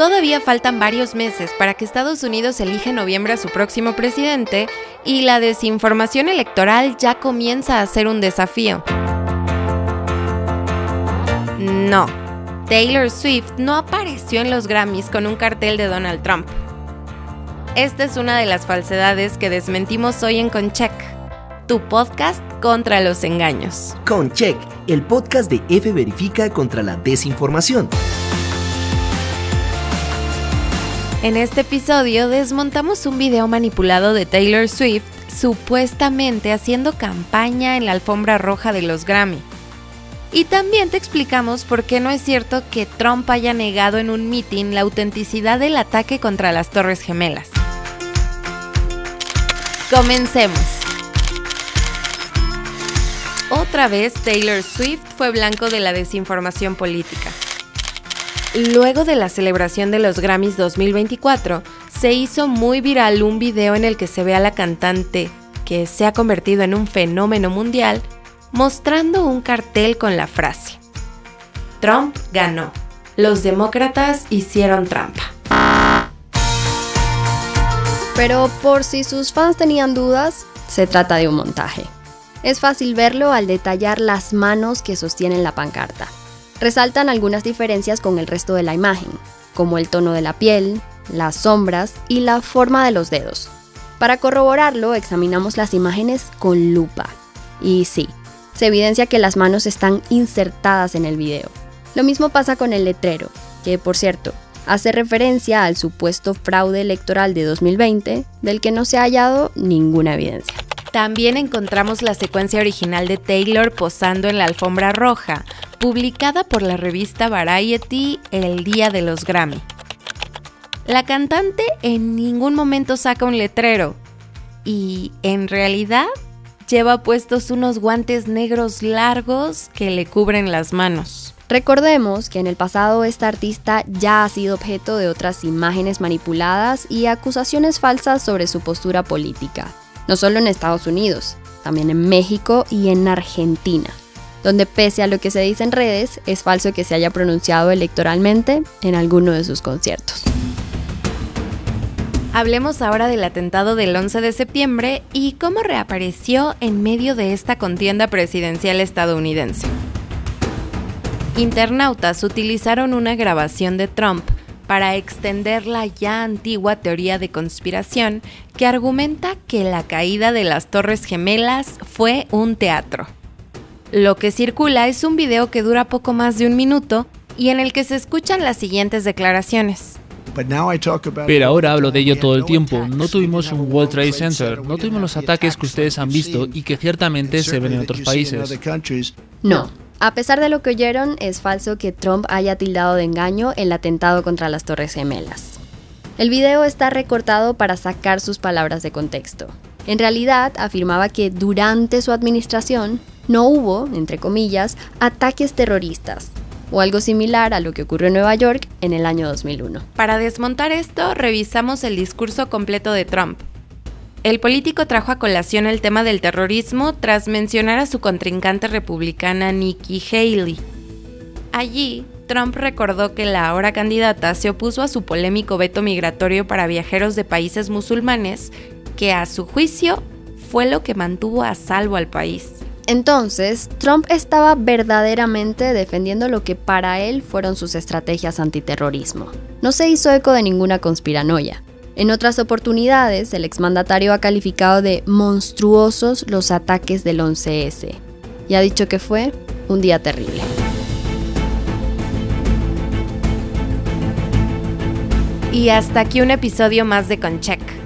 Todavía faltan varios meses para que Estados Unidos elija en noviembre a su próximo presidente y la desinformación electoral ya comienza a ser un desafío. No, Taylor Swift no apareció en los Grammys con un cartel de Donald Trump. Esta es una de las falsedades que desmentimos hoy en Concheck, tu podcast contra los engaños. Concheck, el podcast de F Verifica contra la desinformación. En este episodio desmontamos un video manipulado de Taylor Swift supuestamente haciendo campaña en la alfombra roja de los Grammy. Y también te explicamos por qué no es cierto que Trump haya negado en un meeting la autenticidad del ataque contra las Torres Gemelas. Comencemos. Otra vez Taylor Swift fue blanco de la desinformación política. Luego de la celebración de los Grammys 2024, se hizo muy viral un video en el que se ve a la cantante, que se ha convertido en un fenómeno mundial, mostrando un cartel con la frase, Trump ganó, los demócratas hicieron trampa. Pero por si sus fans tenían dudas, se trata de un montaje. Es fácil verlo al detallar las manos que sostienen la pancarta. Resaltan algunas diferencias con el resto de la imagen, como el tono de la piel, las sombras y la forma de los dedos. Para corroborarlo, examinamos las imágenes con lupa. Y sí, se evidencia que las manos están insertadas en el video. Lo mismo pasa con el letrero, que por cierto, hace referencia al supuesto fraude electoral de 2020, del que no se ha hallado ninguna evidencia. También encontramos la secuencia original de Taylor posando en la alfombra roja, publicada por la revista Variety el día de los Grammy. La cantante en ningún momento saca un letrero y en realidad lleva puestos unos guantes negros largos que le cubren las manos. Recordemos que en el pasado esta artista ya ha sido objeto de otras imágenes manipuladas y acusaciones falsas sobre su postura política, no solo en Estados Unidos, también en México y en Argentina donde pese a lo que se dice en redes, es falso que se haya pronunciado electoralmente en alguno de sus conciertos. Hablemos ahora del atentado del 11 de septiembre y cómo reapareció en medio de esta contienda presidencial estadounidense. Internautas utilizaron una grabación de Trump para extender la ya antigua teoría de conspiración que argumenta que la caída de las Torres Gemelas fue un teatro. Lo que circula es un video que dura poco más de un minuto y en el que se escuchan las siguientes declaraciones. Pero ahora hablo de ello todo el tiempo. No tuvimos un World Trade Center, no tuvimos los ataques que ustedes han visto y que ciertamente se ven en otros países. No. A pesar de lo que oyeron, es falso que Trump haya tildado de engaño el atentado contra las Torres Gemelas. El video está recortado para sacar sus palabras de contexto. En realidad, afirmaba que durante su administración no hubo, entre comillas, ataques terroristas, o algo similar a lo que ocurrió en Nueva York en el año 2001. Para desmontar esto, revisamos el discurso completo de Trump. El político trajo a colación el tema del terrorismo tras mencionar a su contrincante republicana Nikki Haley. Allí, Trump recordó que la ahora candidata se opuso a su polémico veto migratorio para viajeros de países musulmanes, que a su juicio fue lo que mantuvo a salvo al país. Entonces, Trump estaba verdaderamente defendiendo lo que para él fueron sus estrategias antiterrorismo. No se hizo eco de ninguna conspiranoia. En otras oportunidades, el exmandatario ha calificado de monstruosos los ataques del 11S y ha dicho que fue un día terrible. Y hasta aquí un episodio más de Concheck.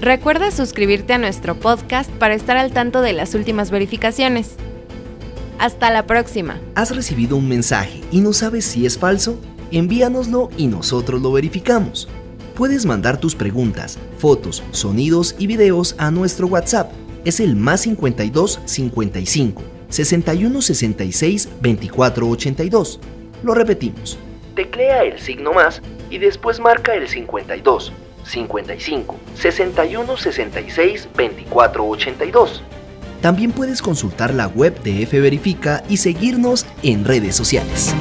Recuerda suscribirte a nuestro podcast para estar al tanto de las últimas verificaciones. Hasta la próxima. ¿Has recibido un mensaje y no sabes si es falso? Envíanoslo y nosotros lo verificamos. Puedes mandar tus preguntas, fotos, sonidos y videos a nuestro WhatsApp. Es el más 52 55 61 66 24 82. Lo repetimos. Teclea el signo más y después marca el 52 55 61 66 24 82. También puedes consultar la web de F Verifica y seguirnos en redes sociales.